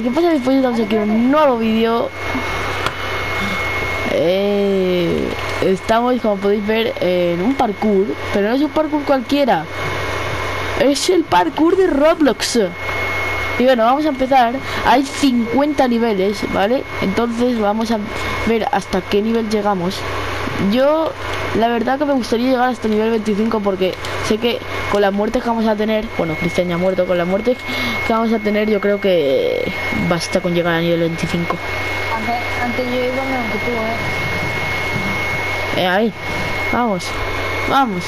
¿qué pasa después estamos aquí un nuevo vídeo? Eh, estamos, como podéis ver, en un parkour, pero no es un parkour cualquiera. Es el parkour de Roblox. Y bueno, vamos a empezar. Hay 50 niveles, ¿vale? Entonces vamos a ver hasta qué nivel llegamos. Yo, la verdad que me gustaría llegar hasta nivel 25 porque sé que con las muertes que vamos a tener, bueno, Cristian ya ha muerto, con las muertes que vamos a tener yo creo que basta con llegar a nivel 25. Antes, antes yo iba menos que tú, ¿eh? Eh, ahí, vamos, vamos,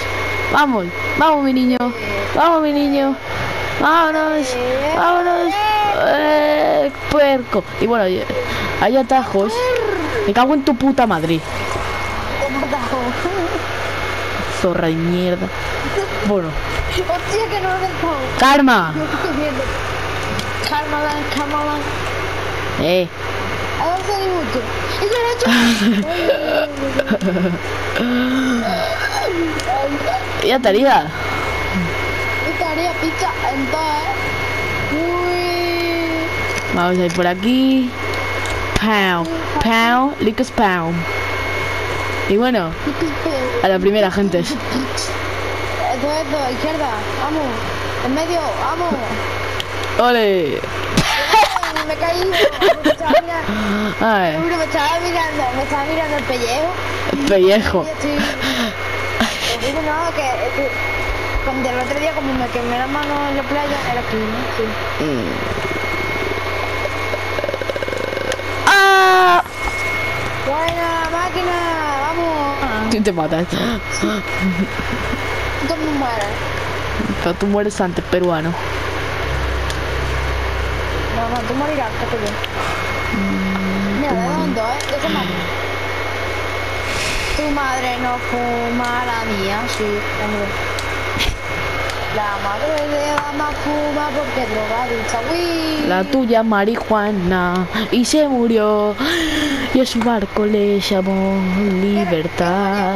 vamos, vamos mi niño, vamos mi niño, vámonos, vámonos, eh, puerco. Y bueno, y- hay atajos. Me cago en tu puta madre, Te he matado. Zorra de mierda. Bueno, Hostia, que no lo he dejado. karma. No estoy viendo. Carmalan, Carmalan. Eh, Avanza ni mucho. Es derecho. ya estaría. Estaría pizza en. Uy. Vamos a ir por aquí. Pow, pow, licos pow. Y bueno, a la primera, gente. Eso, eso, izquierda. Vamos. En medio, vamos. ¡Ole! Me caído. Me estaba mirando, me estaba mirando, me estaba mirando el pellejo. pellejo. Y estoy... Digo, no, que, que el otro día como me quemé las manos en la playa, era ¿no? Sí. ¡Ah! Buena máquina, Tú te matas. ¿Cómo mueres? Pero tú mueres antes, peruano. No, no, tú morirás, que yo. Mira, de dónde, ¿eh? De esa máquina. Tu madre no fuma, la mía sí, hombre. La madre de dama fuma porque drogadicta, uy. La tuya marihuana y se murió. Y a su barco le llamó libertad.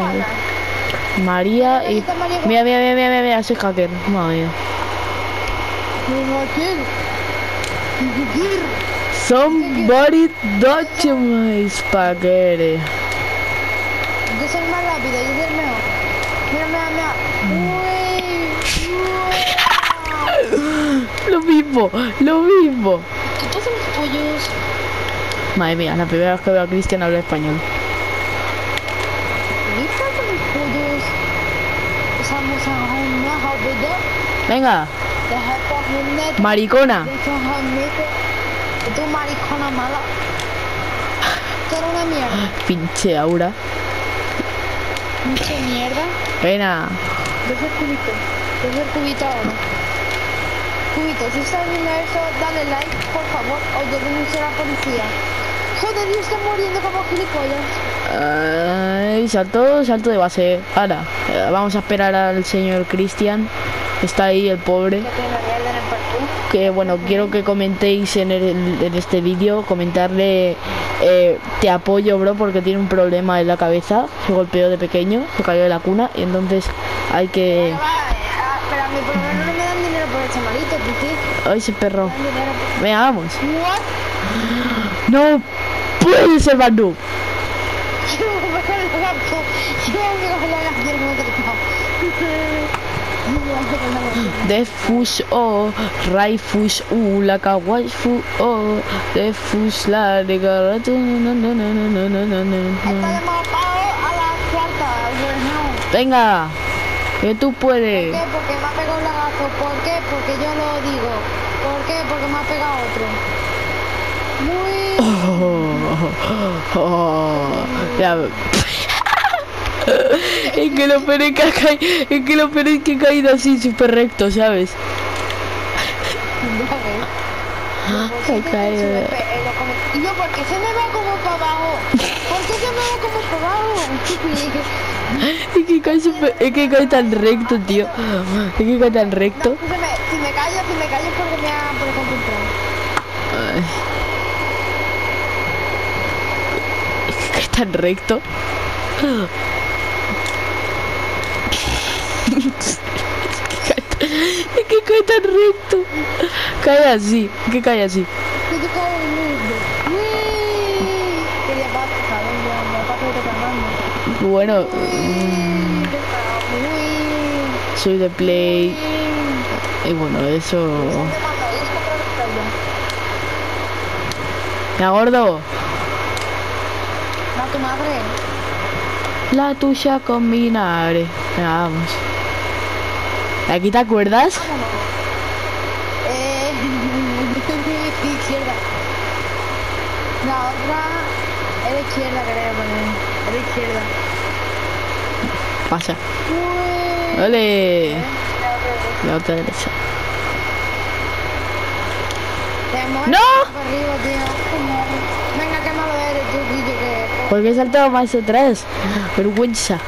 María y... Mira, mira, mira, mira, mira, soy hacker. Madre mía. Somebody touch my spaghetti. Yo soy más rápido, yo soy el mejor. Mira, mira, mira. Uy. Lo mismo, lo mismo. ¿Qué te hacen los pollos? Madre mía, la primera vez que veo a Cristian habla español. Venga. Maricona. Tú maricona mala. Tú una mierda. Pinche aura. Pinche mierda. Pena. Deja el cubito. Deja el cubito ahora. Cubito, si estás viendo eso, dale like, por favor, o yo denuncio a la policía. Joder, yo estoy muriendo como gilipollas. Ay, salto, salto de base. Ahora, eh, vamos a esperar al señor Cristian. Está ahí el pobre. Que bueno, quiero que comentéis en, el- en este vídeo, comentarle eh, te apoyo bro porque tiene un problema en la cabeza, se golpeó de pequeño, se cayó de la cuna y entonces hay que... Va, ah, pero Ay, ese perro. Veamos. No puede ser Bandu. Defus o, Raifus u, la Kawaifu o, de Defus la de Garatu. Venga, que tú puedes. ¿Por qué? Porque me ha pegado la gato, pues. Porque yo lo digo. ¿Por qué? Porque me ha pegado otro. Muy... Oh, oh, ya. es que lo peor es que ha es que lo peor es que he caído así súper recto, ¿sabes? Pues He caído. Y yo, ¿por qué se me va como para abajo? ¿Por qué se me va como para abajo? Es que cae súper, es que cae tan recto, tío. Es que cae tan recto. No, si me callo, si me callo es porque me ha, por ejemplo, un Es que es tan recto. es que cae tan recto. Cae así, que cae así. Bueno, soy de Play. Y bueno, eso. Ya. ¿Me gordo? No, tu madre. La tuya con vinagre. Venga, vamos. ¿Aquí te acuerdas? Eh, izquierda. La otra es de izquierda, creo, poner. De izquierda. Pasa. Uy. ¡Ole! La otra derecha. ¡No! Venga, qué malo eres tú, que... ¿Por qué he saltado más atrás? Vergüenza.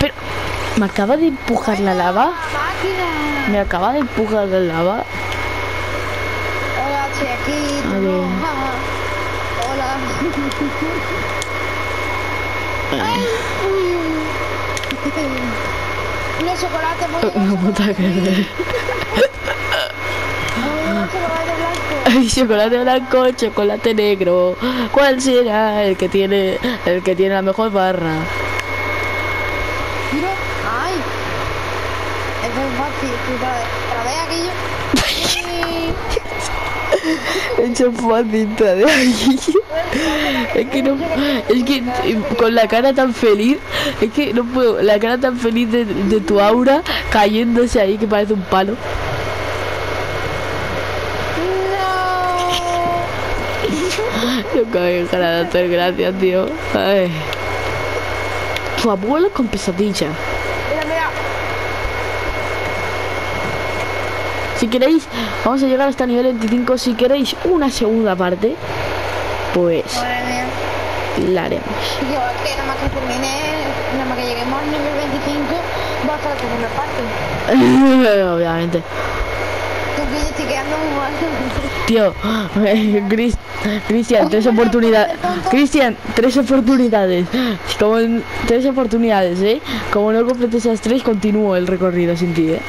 Pero. ¿Me acaba de empujar la lava? ¿Me acaba de empujar la lava? Hola, chiquito. Vale. Unos chocolates muy No puta que ver. Unos chocolate blanco. Chocolate blanco, chocolate negro. ¿Cuál será el que tiene el que tiene la mejor barra? Mira. ¡Ay! Es fácil. Tú para, para ver aquello. He hecho de. Es que no, es que eh, con la cara tan feliz, es que no puedo, la cara tan feliz de, de tu aura cayéndose ahí que parece un palo. No. Cabe cara de hacer gracias, tío. Ay. Tu abuelo con pesadilla. Mira, mira. Si queréis, vamos a llegar hasta nivel 25. Si queréis una segunda parte, pues la haremos. Yo, que nada más que termine, nada más que lleguemos al nivel 25, va a estar la segunda parte. Obviamente. Porque yo estoy quedando muy mal. Tío, Cris- Cristian, tres oportunidades. Cristian, tres oportunidades. Como en- tres oportunidades, ¿eh? Como no completes esas tres, continúo el recorrido sin ti, ¿eh?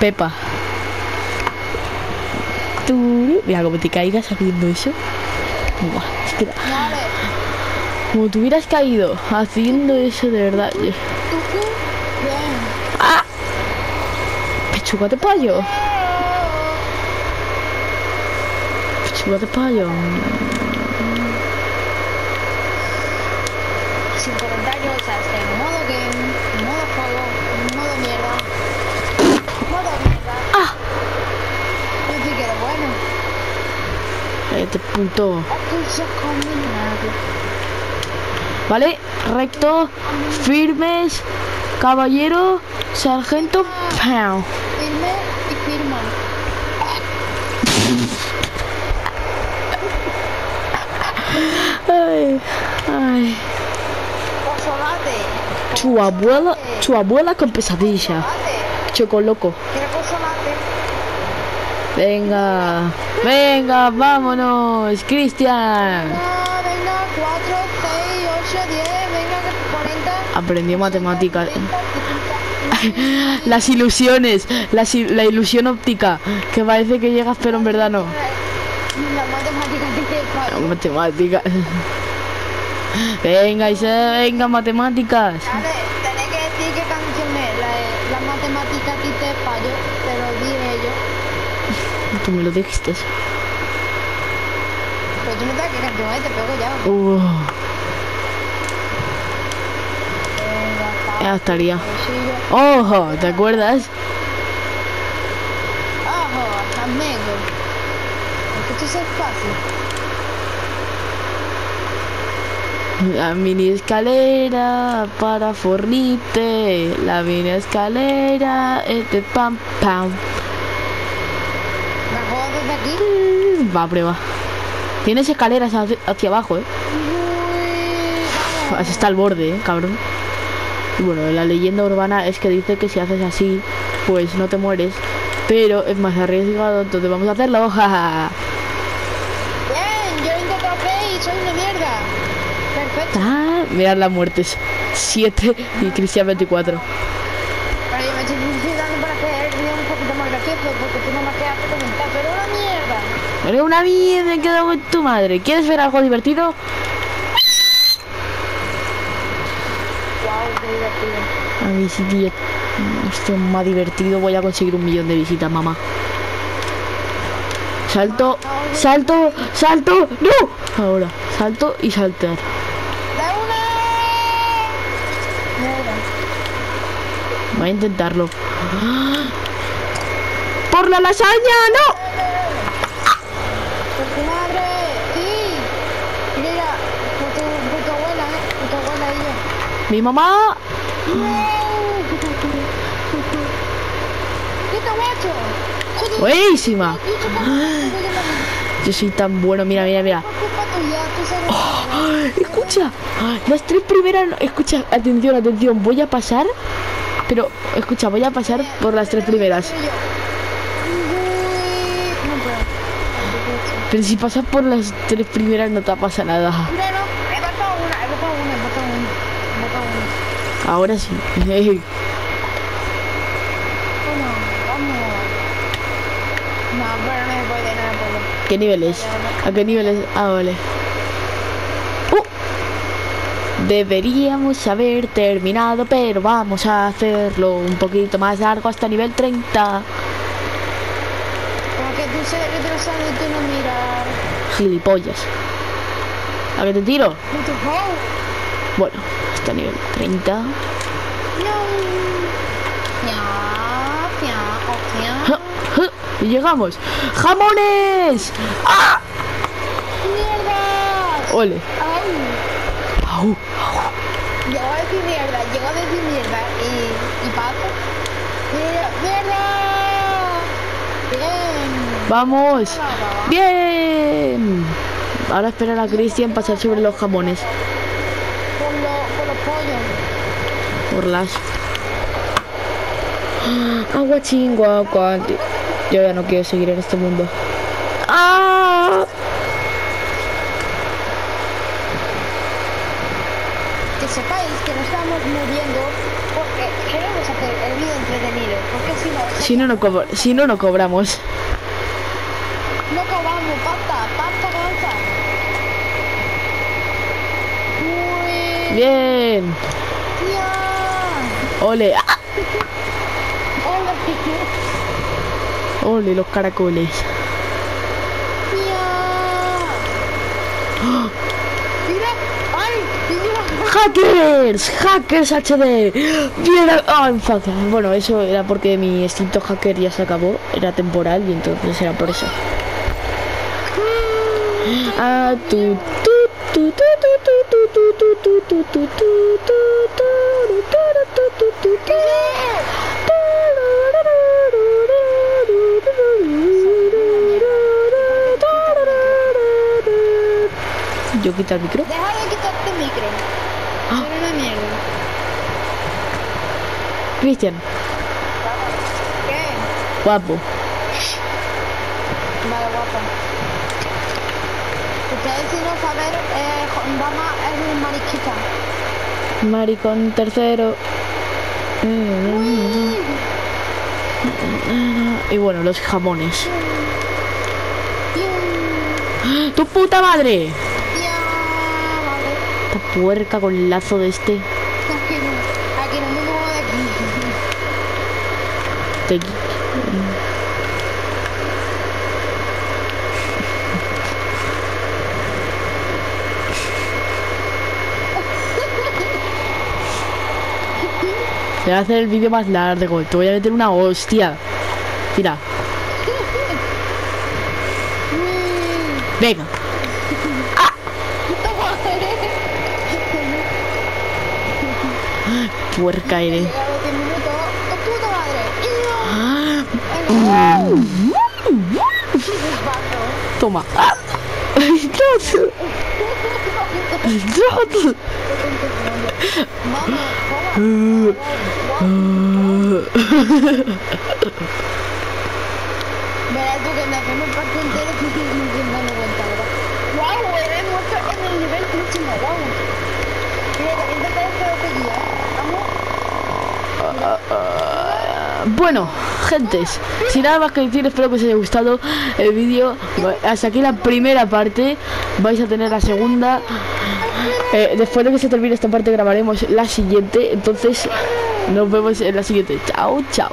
Pepa. Turu. Mira, como te caigas haciendo eso. Buah, es como te hubieras caído haciendo eso de verdad. Bien. Pechuga de pollo. Pechuga de pollo. Sin comentarios, o sea, este, modo game, modo juego, modo mierda. Modo mierda. Ah. Yo sí que era bueno. Este combinado. ¿Vale? Recto, firmes, caballero, sargento, pow. Firme y firma. Ay, ay. Tu abuela, tu abuela con pesadilla. Pozolate. Chocoloco. Venga, venga, vámonos, Cristian. Venga, 4, 6, 8, 10, venga, que 40. Aprendió matemáticas. 30, 50. Las ilusiones, la, si- la ilusión óptica, que parece que llegas pero en verdad no. La matemática. Venga, Isa, venga, matemáticas. Vale, tenés que decir qué canción es. La, la matemática a ti te te lo dije yo. Tú me lo dijiste. Pero tú no sabes qué canción es, te pego ya. Uh, ya estaría. Ojo, ¿te acuerdas? Ojo, amigo. Es que esto es fácil. La mini escalera para fornite. La mini escalera es de pam pam. ¿Me juego desde aquí? Va a prueba. Tienes escaleras hacia, hacia abajo, eh. Uy, vamos. Así está al borde, eh, cabrón. Y bueno, la leyenda urbana es que dice que si haces así, pues no te mueres. Pero es más arriesgado, entonces vamos a hacerlo. jaja. Bien, yo lo intenté hacer y soy Perfecto. Ah, mirad las muertes. 7 y Cristian 24. Pero yo me estoy para el vídeo un poquito más gracioso porque tú no me quedas que comentar, pero una mierda. Eres una mierda, he quedado con tu madre. ¿Quieres ver algo divertido? Wow, qué divertido. A mí sí, tío. Esto es más divertido. Voy a conseguir un millón de visitas, mamá. Salto, salto, salto. ¡No! Ahora, salto y saltar. ¡Da una! Mierda. Voy a intentarlo. ¡Por la lasaña! ¡No! Sí. Mira, por tu, por tu abuela, eh. Por tu abuela y yo. Mi mamá. Buenísima. Yo soy tan bueno. Mira, mira, mira. Escucha, las tres primeras... Escucha, atención, atención, voy a pasar... Pero, escucha, voy a pasar por las tres primeras. Pero si pasas por las tres primeras no te pasa nada. Ahora sí. No, pero ¿Qué niveles? ¿A qué niveles? Ah, vale. Uh. Deberíamos haber terminado, pero vamos a hacerlo un poquito más largo hasta nivel 30. Porque tú se retrasado y tú no miras. Gilipollas. ¿A qué te tiro? Bueno, hasta nivel 30. No. Ya, ya, o ya. ¡Ja! ¡Ja! Y llegamos. ¡Jamones! ¡Ah! ¡Mierda! ¡Ole! ¡Au! ¡Au! Llegó a decir mierda, llegó a decir mierda y, y paso. ¡Mierda! ¡Mierda! Bien. ¡Vamos! ¡Bien! Ahora esperar a Cristian pasar sobre los jamones. Por, lo, por los pollos. Por las... Agua chingua, cuanti. Yo ya no quiero seguir en este mundo. ¡Ah! Que sepáis que nos estamos muriendo porque queremos hacer el vídeo entretenido. Porque si no, Si no, no, cobr- si no, no cobramos. no acabamos. Pasta, pasta, pasta. Uy. ¡Bien! ¡Ole! ¡Ah! Hola. ¡Ole los caracoles! Mira. ¡Hackers! ¡Hackers HD! ¡Bien! ¡Ay, fuck! Bueno, eso era porque mi instinto hacker ya se acabó. Era temporal y entonces era por eso. Ah. Yo quito el micro. Deja de quitarte el micro. Ah. Era una mierda. Cristian, ¿Qué? guapo. Vale, guapo. Ustedes si no saben, eh, Dama es un mariquita. Maricón tercero. Y bueno, los jamones. Pium. ¡Tu puta madre! Esta puerca con lazo de este. Aquí no, me muevo de. Te... Te voy a hacer el vídeo más largo. Te voy a meter una hostia. Tira. Venga. puerca eres. Toma. Verás tú que me hacemos un parque entero que estoy dando vuelta, ¿verdad? ¡Wow! Eres mucho en el nivel máximo, wow. Mira, también te acabas de guiar. Bueno, gentes, sin nada más que decir, espero que os haya gustado el vídeo. Hasta aquí la primera parte. Vais a tener la segunda. Eh, después de que se termine esta parte grabaremos la siguiente. Entonces, nos vemos en la siguiente. Chao, chao.